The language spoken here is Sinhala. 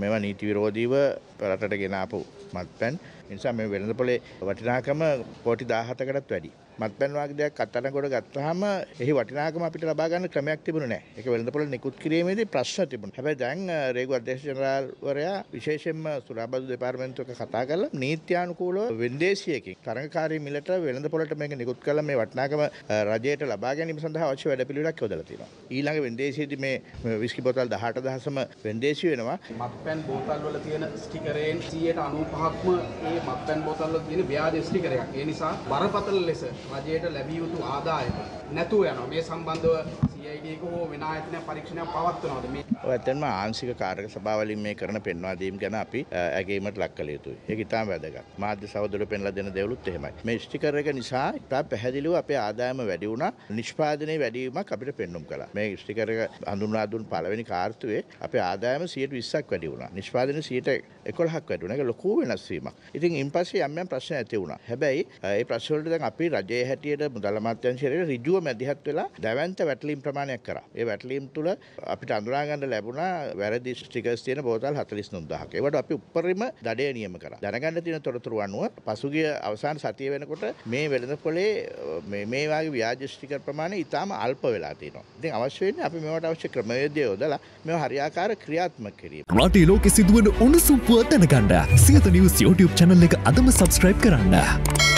මෙම නීති විරෝධීව රටට ගෙනාපු මත්පැන් නිසා මේ වෙළඳ පොලේ වටිනාකම කෝටි 17කටත් වැඩි. මත්පැන් වගේ දෙයක් අත්අඩංගුවට ගත්තාම එහි වටිනාකම අපිට ලබා ගන්න ක්‍රමයක් තිබුණේ නැහැ. ඒක වෙළඳ පොළ නිකුත් කිරීමේදී ප්‍රශ්න තිබුණා. හැබැයි දැන් රේගු අධ්‍යක්ෂ ජනරාල්වරයා විශේෂයෙන්ම සුරාබදු දෙපාර්තමේන්තුවක කතා කරලා නීත්‍යානුකූලව වෙන්දේසියකින් තරඟකාරී මිලට වෙළඳ පොළට මේක නිකුත් කළා මේ වටිනාකම රජයට ලබා ගැනීම සඳහා අවශ්‍ය වැඩපිළිවෙලක් යොදලා තියෙනවා. ඊළඟ වෙන්දේසියේදී මේ විස්කි බෝතල් 18000ම වෙන්දේසි වෙනවා. මත්පැන් බෝතල් වල තියෙන ස්ටිකරයෙන් 195ක්ම ඒ මත්පැන් බෝතල් වල තියෙන ව්‍යාජ ස්ටිකර් එකක්. ඒ නිසා බරපතල ලෙස රජයට ලැබිය යුතු ආදායම නැතුව යනවා. මේ සම්බන්ධව CID එක හෝ වෙන ආයතනයක් පරීක්ෂණයක් පවත්වනවද මේ? ඔය ඇත්තන්ම ආංශික කාර්යක සභාවලින් මේ කරන පෙන්වා දීම ගැන අපි ඇගීමට ලක් කළ යුතුයි. ඒක ඉතාම වැදගත්. මාධ්‍ය සහෝදරයෝ පෙන්ලා දෙන දේවලුත් එහෙමයි. මේ ස්ටිකර් එක නිසා ඉතා පැහැදිලිව අපේ ආදායම වැඩි වුණා. නිෂ්පාදනයේ වැඩි වීමක් අපිට පෙන්눔 කළා. මේ ස්ටිකර් එක හඳුන්වා දුන් පළවෙනි කාර්තුවේ අපේ ආදායම 120ක් වැඩි වුණා. නිෂ්පාදනය 11ක් වැඩි වුණා. ඒක ලොකු වෙනස් වීමක්. ඉතින් ඉන්පස්සේ යම් යම් ප්‍රශ්න ඇති වුණා. හැබැයි ඒ ප්‍රශ්න වලට දැන් අපි රජයේ හැටියට මුදල් අමාත්‍යාංශයේ ඍජුව මැදිහත් වෙලා දැවැන්ත වැටලීම් ප්‍රමාණයක් කරා. ඒ වැටලීම් තුල අපිට අඳුනා ගන්න ලැබුණා වැරදි ස්ටිකර්ස් තියෙන බෝතල් 49000ක්. ඒවට අපි උපරිම දඩය නියම කරා. දැනගන්න තියෙන තොරතුරු අනුව පසුගිය අවසාන සතිය වෙනකොට මේ වෙළඳපොලේ මේ මේ වගේ ව්‍යාජ ස්ටිකර් ප්‍රමාණය ඉතාම අල්ප වෙලා තියෙනවා. ඉතින් අවශ්‍ය වෙන්නේ අපි මේවට අවශ්‍ය ක්‍රමවේදය යොදලා මේවා හරියාකාර ක්‍රියාත්මක කිරීම. රටේ ලෝකෙ සිදුවන උණුසුම් පුවත් දැනගන්න සියත නිවුස් YouTube channel එක අදම subscribe කරන්න.